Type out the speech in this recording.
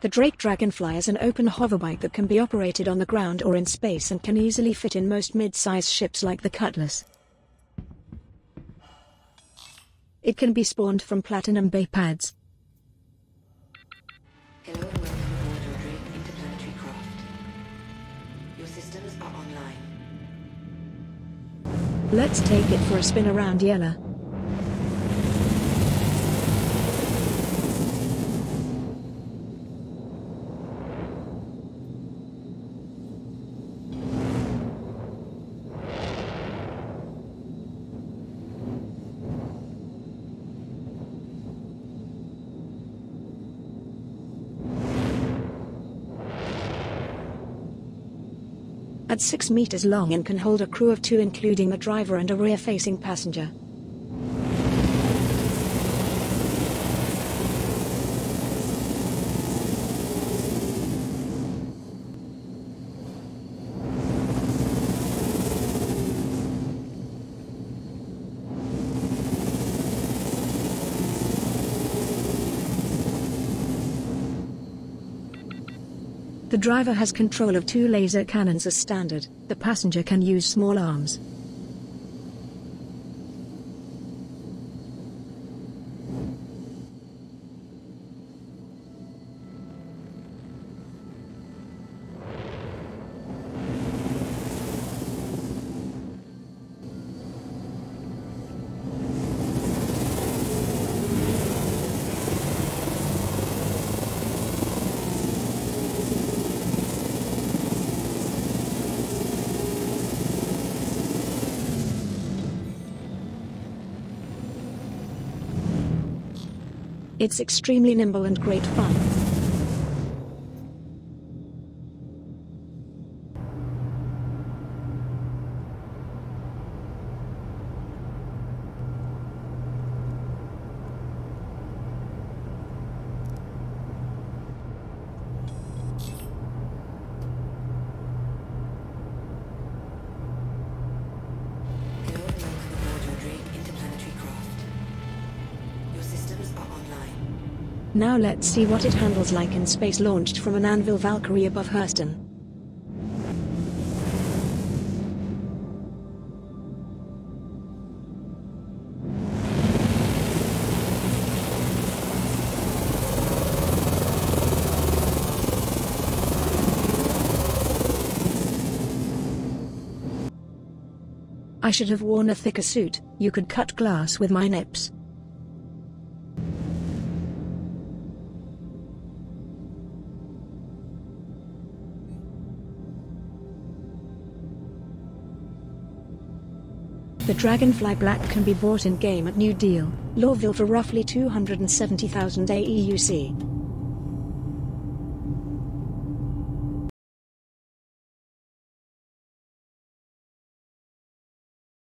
The Drake Dragonfly is an open hoverbike that can be operated on the ground or in space and can easily fit in most mid-size ships like the Cutlass. It can be spawned from Platinum Bay pads. Hello and welcome aboard your Drake interplanetary craft. Your systems are online. Let's take it for a spin around Yela. At 6 meters long and can hold a crew of two including the driver and a rear-facing passenger. The driver has control of two laser cannons as standard, the passenger can use small arms. It's extremely nimble and great fun. Online. Now let's see what it handles like in space launched from an Anvil Valkyrie above Hurston. I should have worn a thicker suit, you could cut glass with my nips. The Dragonfly Black can be bought in-game at New Deal, Lorville for roughly 270,000 AEUC.